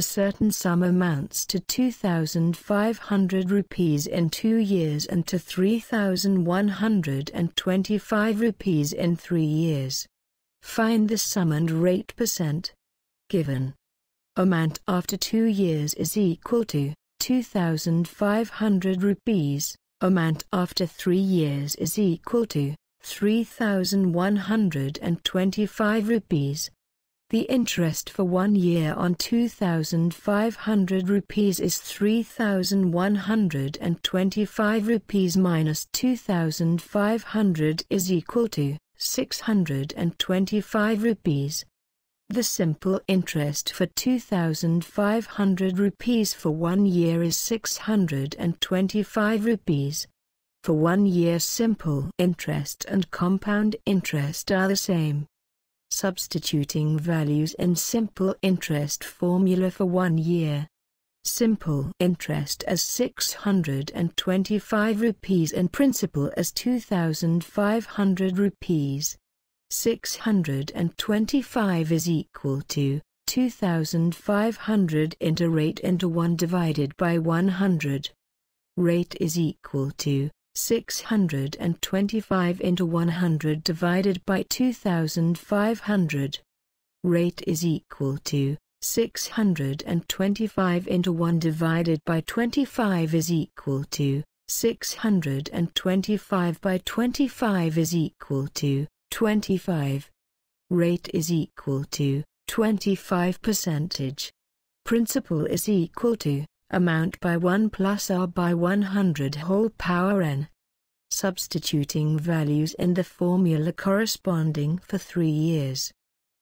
A certain sum amounts to 2,500 rupees in two years and to 3,125 rupees in three years. Find the sum and rate percent. Given. Amount after two years is equal to 2,500 rupees. Amount after three years is equal to 3,125 rupees. The interest for one year on 2,500 rupees is 3,125 rupees minus 2,500 is equal to 625 rupees. The simple interest for 2,500 rupees for one year is 625 rupees. For one year simple interest and compound interest are the same. Substituting values in simple interest formula for one year. Simple interest as 625 rupees and principal as 2500 rupees. 625 is equal to 2500 into rate into 1 divided by 100. Rate is equal to 625 into 100 divided by 2500. Rate is equal to 625 into 1 divided by 25 is equal to 625 by 25 is equal to 25. Rate is equal to 25 percentage. Principal is equal to amount by 1 plus r by 100 whole power n. Substituting values in the formula corresponding for 3 years.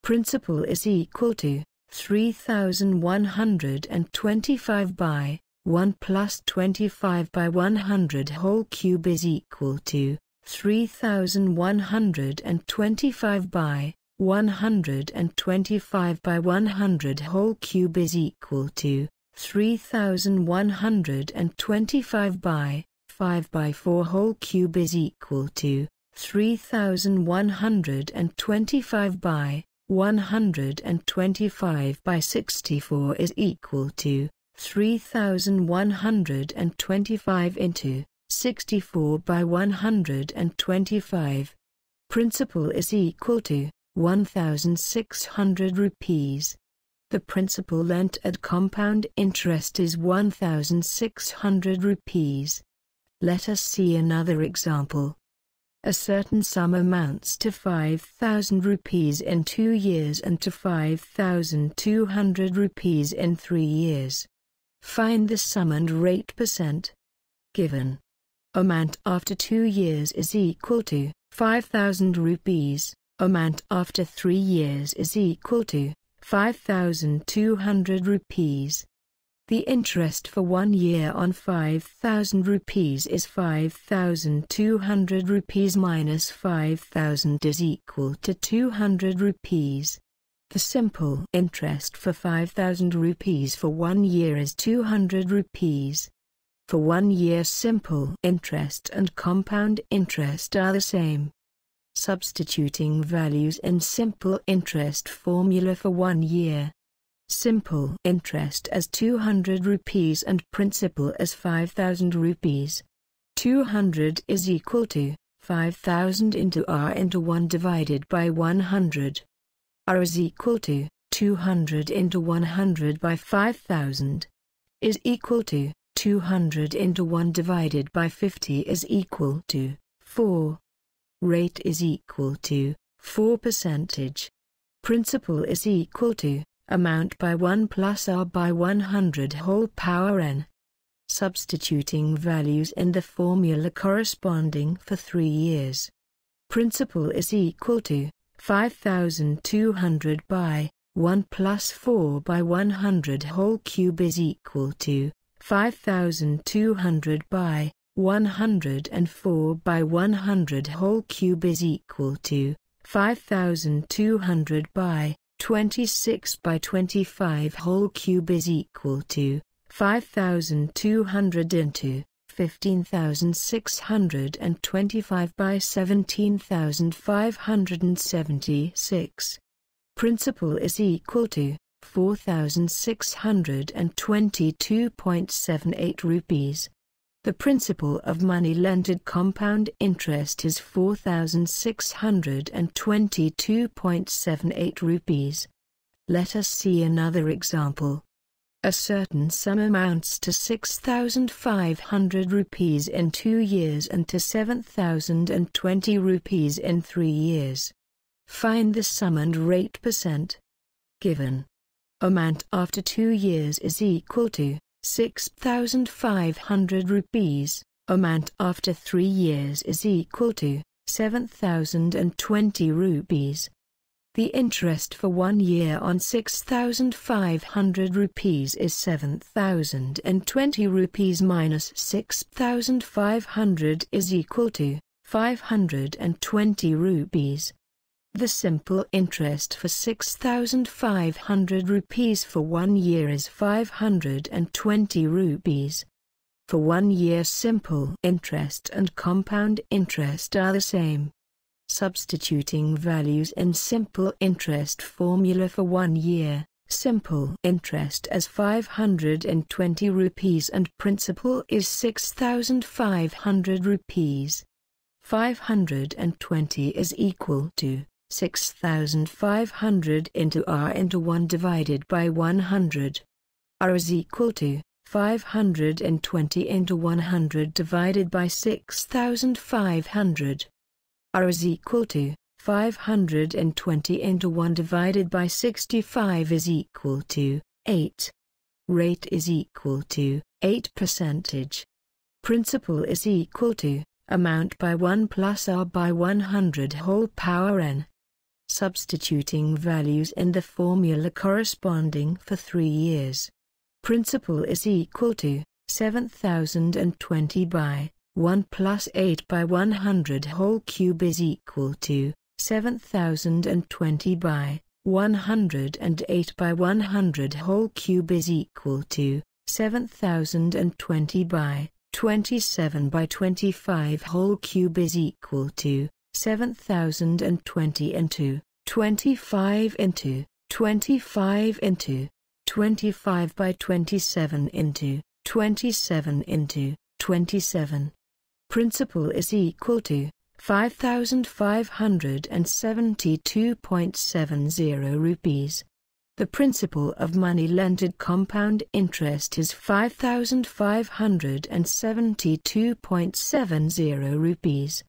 Principal is equal to 3125 by 1 plus 25 by 100 whole cube is equal to 3125 by 125 by 100 whole cube is equal to 3125 by 5 by 4 whole cube is equal to 3125 by 125 by 64 is equal to 3125 into 64 by 125. Principal is equal to 1600 rupees. The principal lent at compound interest is 1600 rupees. Let us see another example. A certain sum amounts to 5000 rupees in 2 years and to 5200 rupees in 3 years. Find the sum and rate percent. Given. Amount after 2 years is equal to 5000 rupees. Amount after 3 years is equal to 5,200 rupees. The interest for one year on 5,000 rupees is 5,200 rupees minus 5,000 is equal to 200 rupees. The simple interest for 5,000 rupees for one year is 200 rupees. For one year simple interest and compound interest are the same. Substituting values in simple interest formula for one year. Simple interest as 200 rupees and principal as 5000 rupees. 200 is equal to 5000 into r into 1 divided by 100. r is equal to 200 into 100 by 5000 is equal to 200 into 1 divided by 50 is equal to 4 rate is equal to 4 percentage. Principal is equal to amount by 1 plus r by 100 whole power n. Substituting values in the formula corresponding for 3 years. Principal is equal to 5200 by 1 plus 4 by 100 whole cube is equal to 5200 by 104 by 100 whole cube is equal to 5200 by 26 by 25 whole cube is equal to 5200 into 15,625 by 17,576. Principal is equal to 4,622.78 rupees. The principal of money lent at compound interest is 4,622.78 rupees. Let us see another example. A certain sum amounts to 6,500 rupees in two years and to 7,020 rupees in three years. Find the sum and rate percent. Given. Amount after two years is equal to 6,500 rupees. Amount after three years is equal to 7,020 rupees. The interest for one year on 6,500 rupees is 7,020 rupees minus 6,500 is equal to 520 rupees. The simple interest for 6,500 rupees for one year is 520 rupees. For one year simple interest and compound interest are the same. Substituting values in simple interest formula for one year, simple interest as 520 rupees and principal is 6,500 rupees. 520 is equal to 6500 into R into 1 divided by 100. R is equal to 520 into 100 divided by 6500. R is equal to 520 into 1 divided by 65 is equal to 8. Rate is equal to 8 percentage. Principal is equal to amount by 1 plus R by 100 whole power n substituting values in the formula corresponding for three years. Principal is equal to 7020 by 1 plus 8 by 100 whole cube is equal to 7020 by 108 by 100 whole cube is equal to 7020 by 27 by 25 whole cube is equal to 7020 into 25 into 25 into 25 by 27 into 27 into 27. Principal is equal to 5,572.70 rupees. The principal of money lent at compound interest is 5,572.70 rupees.